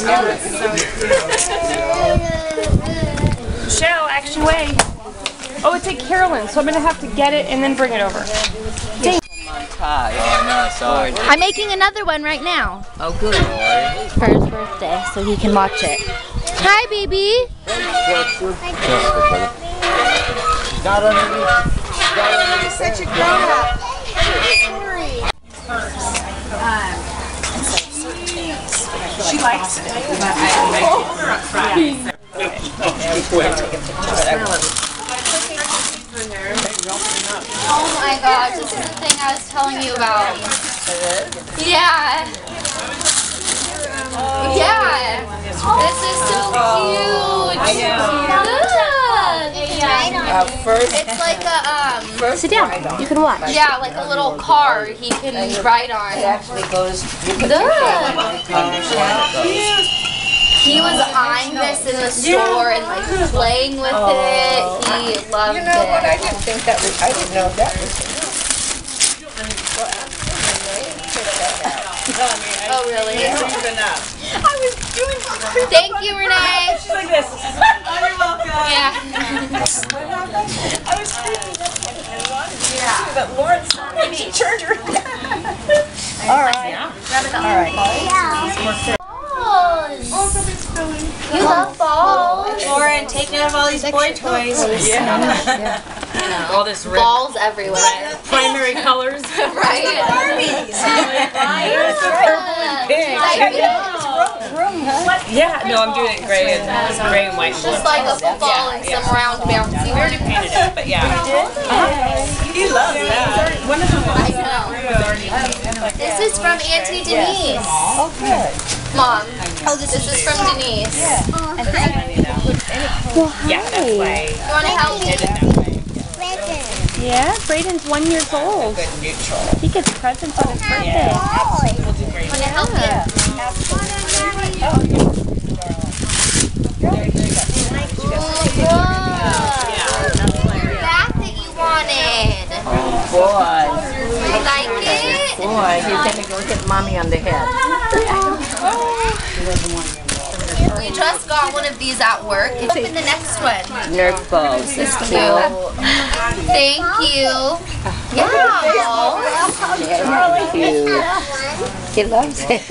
Show, action way. Oh, it's at Carolyn, so I'm gonna have to get it and then bring it over. Oh, no, sorry. I'm making another one right now Oh, good. for his birthday so he can watch it. Hi, baby. Such a grown up. She likes it. Oh my gosh, this is the thing I was telling you about. Yeah. Yeah. This is so cute. Look. It's like a um. Sit down. You can watch. Yeah, like a little car he can ride on. It actually goes, you can Look. He was eyeing this in the store and like playing with it. He loved it. You know what? I it. didn't think that was. I didn't know that was. Oh really? I was doing. Thank you, Renee. She's like this. Oh, you're welcome. Yeah. I was thinking that But Lauren saw me. She turned her. All right. All right. You love balls. Lauren, take note of all these boy toys. Yeah. All this red Balls everywhere. primary colors. Right? Yeah, no, I'm doing it gray and gray and white. Just like a football and some round bouncy. We already painted it, but yeah. He uh-huh. loves that. I know. This is from Auntie Denise. Oh, good. Mom. Oh, this is from Denise. Oh, yeah, that's why. You want to help me? Yeah, Brayden's one years old. He gets presents on his birthday. Want to help me? Back that. Oh, boy, You like it? boy, he's gonna go hit mommy on the head. We just got one of these at work. Open the next one. Nerf balls, it's cute. Thank you. Yeah. Very cute. He loves it.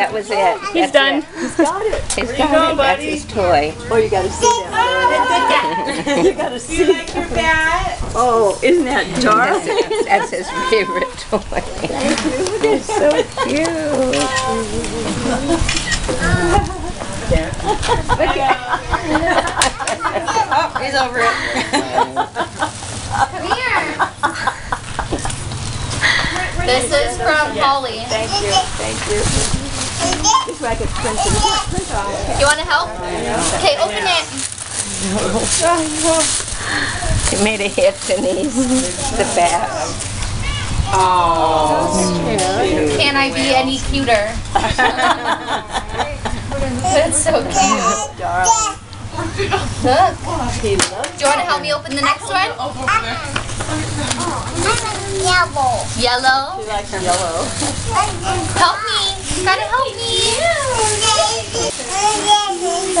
That was it. He's That's done. it. He's got it. That's his toy. Oh, you gotta see that. you gotta see. You like your bat? Oh, isn't that dark? That's his favorite toy. Thank you. It's so cute. Oh, he's over it. Come here. This is from Holly. Thank you, thank you. This way I could print it. You want to help? Okay, open it. He made a hit, Denise. The best. Oh. Can I be any cuter? That's so cute. Look. Do you want to help me open the next one? Yellow. Yellow? Yellow. Help me. You gotta help me.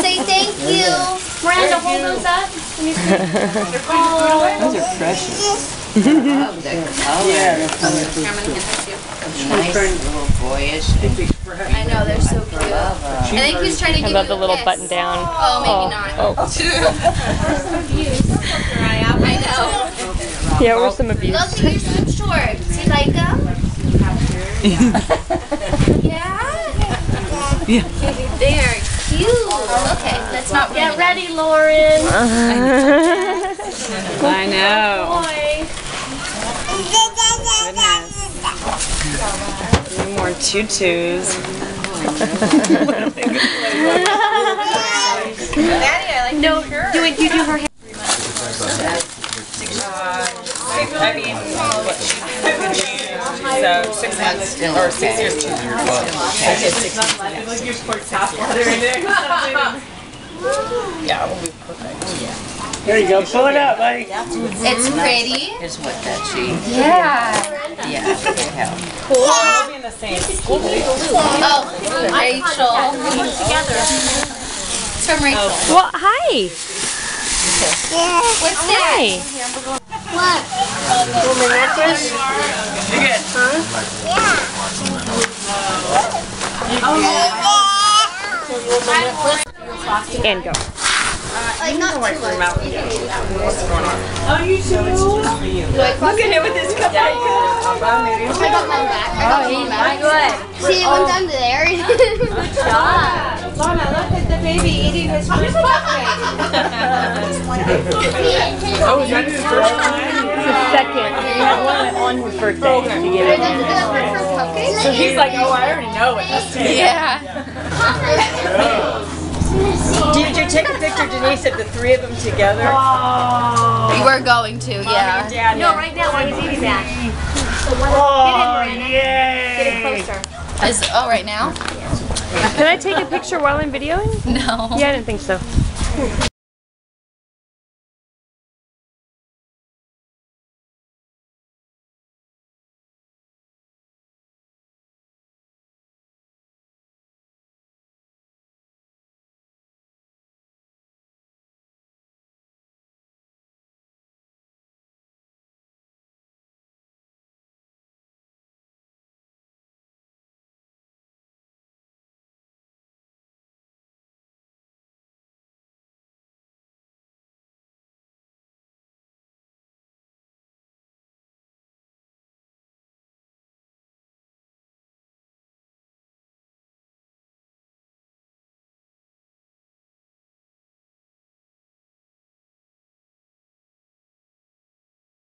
Say thank you. Miranda, hold those up. Oh. Those are precious. Nice little boyish. I know, they're so cute. I think he's trying to I give love you the little kiss. button down. Oh, maybe oh. not. Oh. I know. Yeah, or some abuse. Look, here's some shorts. You like them? yeah? Yeah. They're cute. Okay, let's not get ready, Lauren. I know. More tutus. Maddie, I like no, shirt. Do it, you do her hair. I mean, so six months or six years, two years. Yeah, we'll be perfect. Yeah. There you go. Pull it out, buddy. It's pretty. Is what that she, Yeah. yeah, it helped. We'll be in the same school. Oh, Rachel. It's from Rachel. Well, hi. What's that? Hi. And go. Like not too much. What's going on? Oh, you too. Look at him with his cupcake. Oh, I got mine back. I got oh, mine back. Good. See, once I'm there. Good job. Lana, look at the baby eating his first cupcake. Oh, is that his first time? Second. We had one on his birthday to get it. So he's like, oh, I already know it. Let's. Yeah. Did you take a picture, Denise, of the three of them together? You were going to, yeah. Dad, no, Right now, while he's eating that. Oh, yay! Closer. Is, oh, right now? Can I take a picture while I'm videoing? No. Yeah, I didn't think so.